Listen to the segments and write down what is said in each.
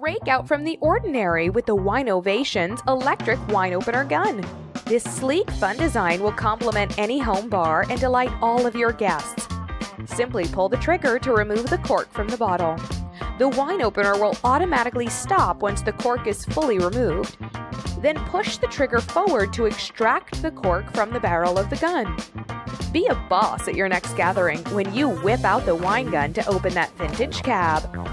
break out from the ordinary with the WineOvations electric wine opener gun. This sleek, fun design will complement any home bar and delight all of your guests. Simply pull the trigger to remove the cork from the bottle. The wine opener will automatically stop once the cork is fully removed. Then push the trigger forward to extract the cork from the barrel of the gun. Be a boss at your next gathering when you whip out the wine gun to open that vintage cab.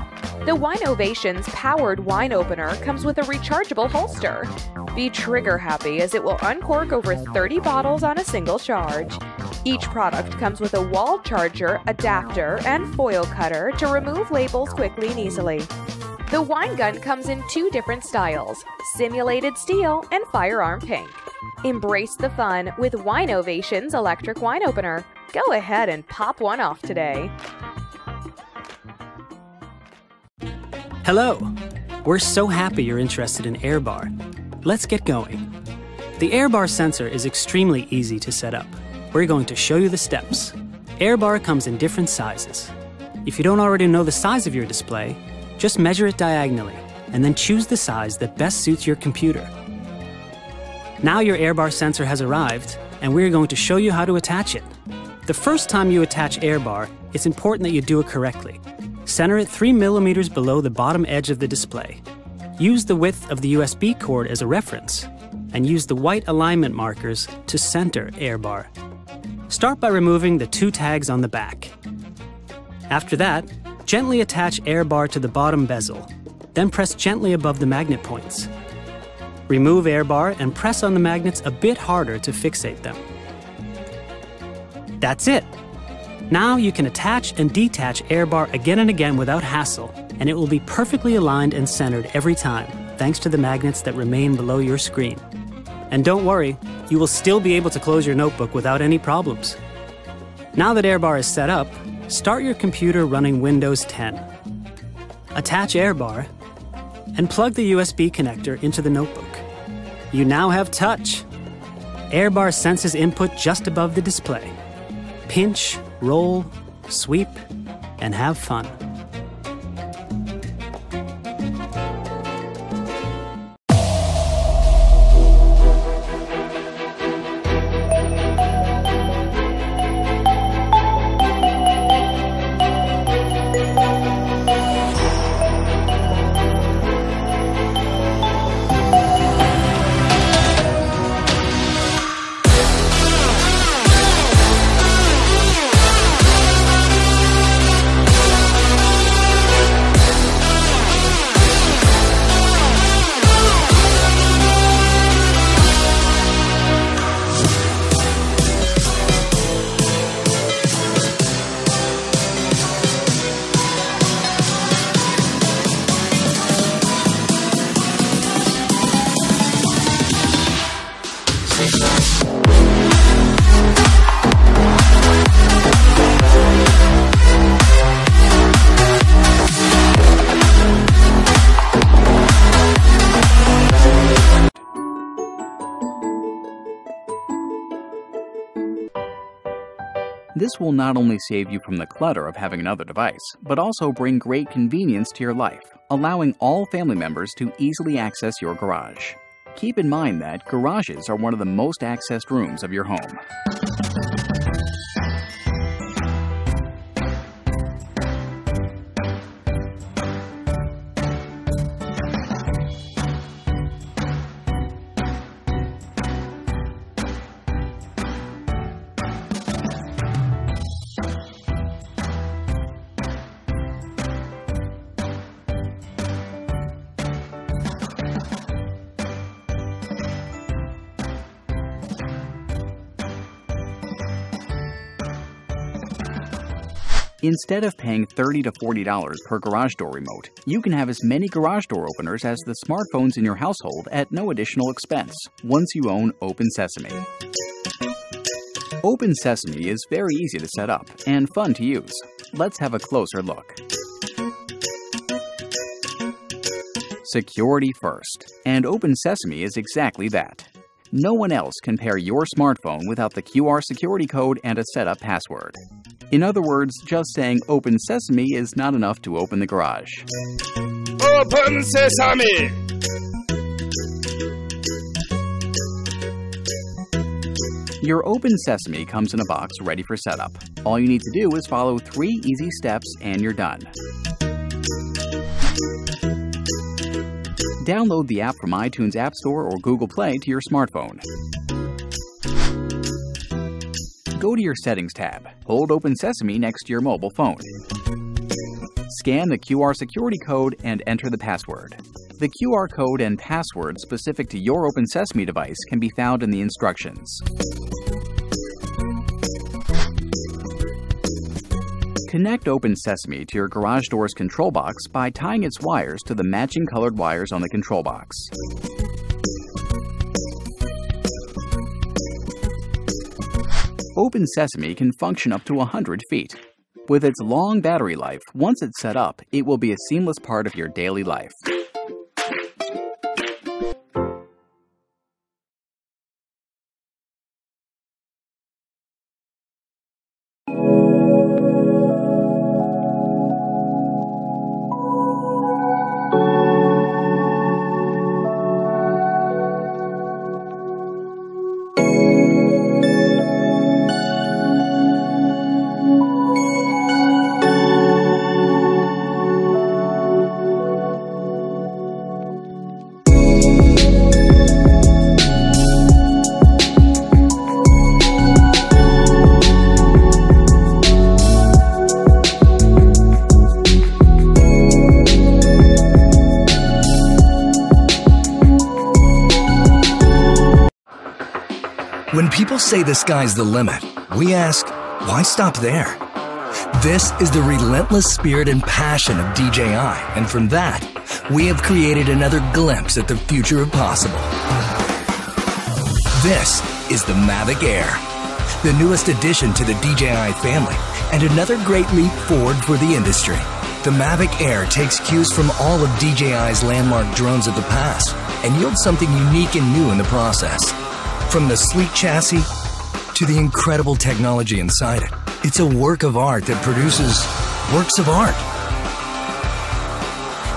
The WineOvations powered wine opener comes with a rechargeable holster. Be trigger happy as it will uncork over 30 bottles on a single charge. Each product comes with a wall charger, adapter, and foil cutter to remove labels quickly and easily. The wine gun comes in two different styles simulated steel and firearm pink. Embrace the fun with WineOvations electric wine opener. Go ahead and pop one off today. Hello! We're so happy you're interested in AirBar. Let's get going. The AirBar sensor is extremely easy to set up. We're going to show you the steps. AirBar comes in different sizes. If you don't already know the size of your display, just measure it diagonally and then choose the size that best suits your computer. Now your AirBar sensor has arrived, and we're going to show you how to attach it. The first time you attach AirBar, it's important that you do it correctly. Center it 3 millimeters below the bottom edge of the display. Use the width of the USB cord as a reference, and use the white alignment markers to center AirBar. Start by removing the two tags on the back. After that, gently attach AirBar to the bottom bezel, then press gently above the magnet points. Remove AirBar and press on the magnets a bit harder to fixate them. That's it! Now you can attach and detach AirBar again and again without hassle, and it will be perfectly aligned and centered every time, thanks to the magnets that remain below your screen. And don't worry, you will still be able to close your notebook without any problems. Now that AirBar is set up, start your computer running Windows 10. Attach AirBar and plug the USB connector into the notebook. You now have touch. AirBar senses input just above the display. Pinch, roll, sweep, and have fun. This will not only save you from the clutter of having another device, but also bring great convenience to your life, allowing all family members to easily access your garage. Keep in mind that garages are one of the most accessed rooms of your home. Instead of paying 30 to $40 per garage door remote, you can have as many garage door openers as the smartphones in your household at no additional expense once you own Open Sesame. Open Sesame is very easy to set up and fun to use. Let's have a closer look. Security first, and Open Sesame is exactly that. No one else can pair your smartphone without the QR security code and a setup password. In other words, just saying Open Sesame is not enough to open the garage. Open Sesame! Your Open Sesame comes in a box ready for setup. All you need to do is follow three easy steps and you're done. Download the app from iTunes App Store or Google Play to your smartphone. Go to your Settings tab. Hold Open Sesame next to your mobile phone. Scan the QR security code and enter the password. The QR code and password specific to your Open Sesame device can be found in the instructions. Connect Open Sesame to your garage door's control box by tying its wires to the matching colored wires on the control box. Open Sesame can function up to 100 feet. With its long battery life, once it's set up, it will be a seamless part of your daily life. When people say the sky's the limit, we ask, why stop there? This is the relentless spirit and passion of DJI, and from that, we have created another glimpse at the future of possible. This is the Mavic Air, the newest addition to the DJI family, and another great leap forward for the industry. The Mavic Air takes cues from all of DJI's landmark drones of the past and yields something unique and new in the process. From the sleek chassis to the incredible technology inside it, it's a work of art that produces works of art.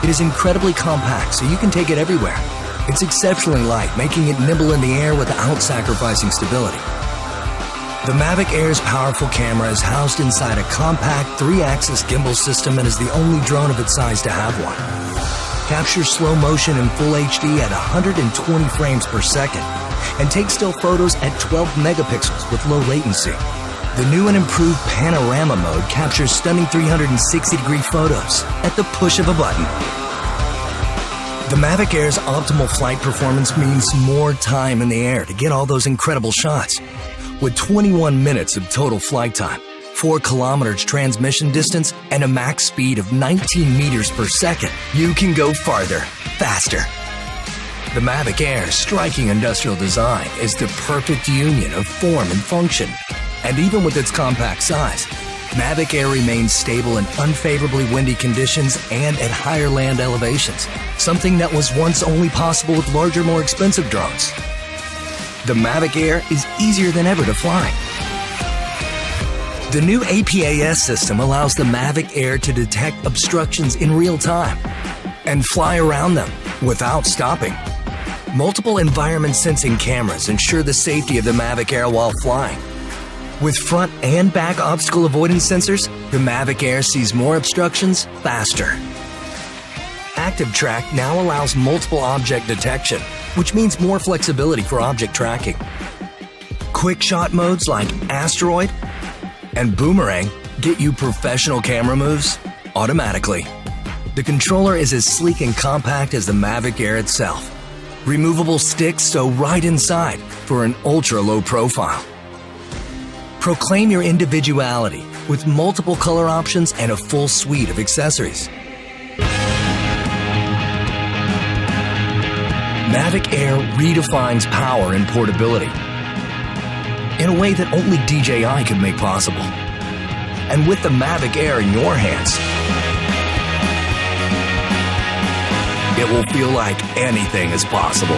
It is incredibly compact, so you can take it everywhere. It's exceptionally light, making it nimble in the air without sacrificing stability. The Mavic Air's powerful camera is housed inside a compact three-axis gimbal system and is the only drone of its size to have one. Captures slow motion in full HD at 120 frames per second and take still photos at 12 megapixels with low latency. The new and improved panorama mode captures stunning 360 degree photos at the push of a button. The Mavic Air's optimal flight performance means more time in the air to get all those incredible shots. With 21 minutes of total flight time, 4 kilometers transmission distance, and a max speed of 19 meters per second, you can go farther, faster. The Mavic Air's striking industrial design is the perfect union of form and function. And even with its compact size, Mavic Air remains stable in unfavorably windy conditions and at higher land elevations, something that was once only possible with larger, more expensive drones. The Mavic Air is easier than ever to fly. The new APAS system allows the Mavic Air to detect obstructions in real time and fly around them without stopping. Multiple environment sensing cameras ensure the safety of the Mavic Air while flying. With front and back obstacle avoidance sensors, the Mavic Air sees more obstructions faster. Active Track now allows multiple object detection, which means more flexibility for object tracking. Quick shot modes like Asteroid and Boomerang get you professional camera moves automatically. The controller is as sleek and compact as the Mavic Air itself. Removable sticks sew right inside for an ultra low profile. Proclaim your individuality with multiple color options and a full suite of accessories. Mavic Air redefines power and portability in a way that only DJI could make possible. And with the Mavic Air in your hands, it will feel like anything is possible.